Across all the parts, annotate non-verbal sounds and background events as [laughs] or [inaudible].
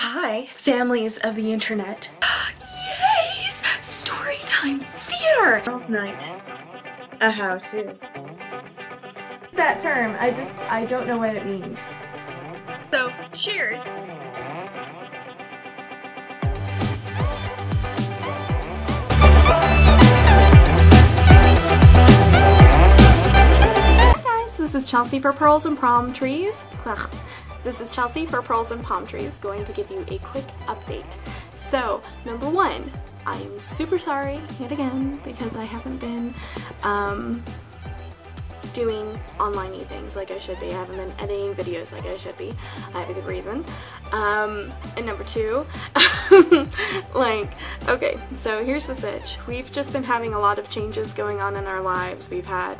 Hi, families of the internet. Yes! Storytime theater! Girls' night. A how-to. that term. I just, I don't know what it means. So, cheers! Hi guys, this is Chelsea for Pearls and Palm Trees. Ugh. This is Chelsea for Pearls and Palm Trees going to give you a quick update. So, number one, I'm super sorry yet again because I haven't been um, doing online things like I should be. I haven't been editing videos like I should be. I have a good reason. Um, and number two, [laughs] like, okay, so here's the sitch. We've just been having a lot of changes going on in our lives. We've had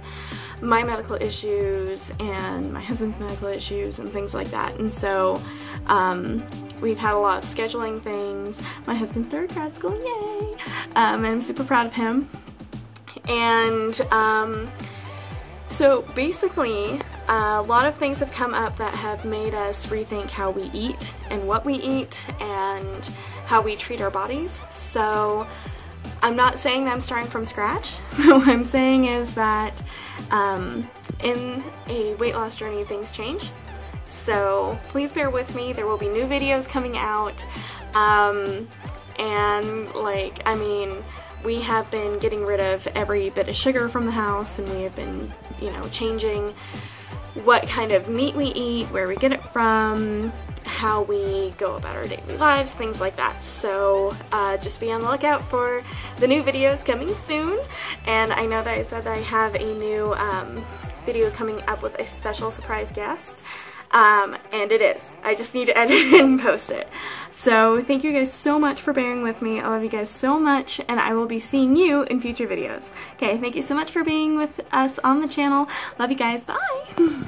my medical issues and my husband's medical issues and things like that. And so um, we've had a lot of scheduling things. My husband started grad school, yay! Um, and I'm super proud of him. And um, so basically, a lot of things have come up that have made us rethink how we eat and what we eat and how we treat our bodies. So I'm not saying that I'm starting from scratch. [laughs] what I'm saying is that um, in a weight loss journey, things change. So please bear with me. There will be new videos coming out. Um, and like, I mean, we have been getting rid of every bit of sugar from the house and we have been, you know, changing what kind of meat we eat, where we get it from, how we go about our daily lives, things like that. So uh, just be on the lookout for the new videos coming soon. And I know that I said that I have a new um, video coming up with a special surprise guest. Um, and it is. I just need to edit it and post it. So thank you guys so much for bearing with me. I love you guys so much and I will be seeing you in future videos. Okay, thank you so much for being with us on the channel. Love you guys. Bye! [laughs]